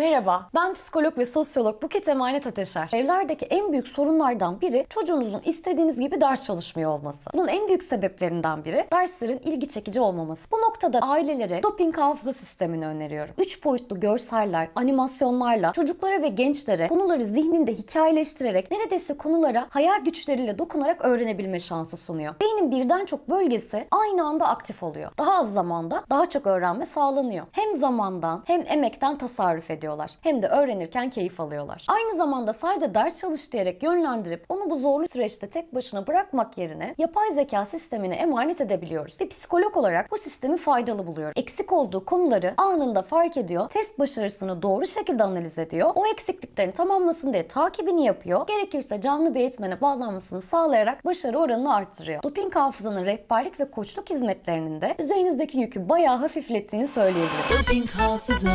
Merhaba, ben psikolog ve sosyolog Buket Emanet Ateşer. Evlerdeki en büyük sorunlardan biri çocuğunuzun istediğiniz gibi ders çalışmıyor olması. Bunun en büyük sebeplerinden biri derslerin ilgi çekici olmaması. Bu noktada ailelere doping hafıza sistemini öneriyorum. 3 boyutlu görseller, animasyonlarla çocuklara ve gençlere konuları zihninde hikayeleştirerek neredeyse konulara hayal güçleriyle dokunarak öğrenebilme şansı sunuyor. Beynin birden çok bölgesi aynı anda aktif oluyor. Daha az zamanda daha çok öğrenme sağlanıyor. Hem zamandan hem emekten tasarruf ediyor ediyorlar. Hem de öğrenirken keyif alıyorlar. Aynı zamanda sadece ders çalış diyerek yönlendirip onu bu zorlu süreçte tek başına bırakmak yerine yapay zeka sistemine emanet edebiliyoruz. Bir psikolog olarak bu sistemi faydalı buluyorum. Eksik olduğu konuları anında fark ediyor, test başarısını doğru şekilde analiz ediyor, o eksikliklerini tamamlasın diye takibini yapıyor, gerekirse canlı bir eğitmene bağlanmasını sağlayarak başarı oranını arttırıyor. Doping hafızanın rehberlik ve koçluk hizmetlerinin de üzerinizdeki yükü bayağı hafiflettiğini söyleyebilirim. Doping hafıza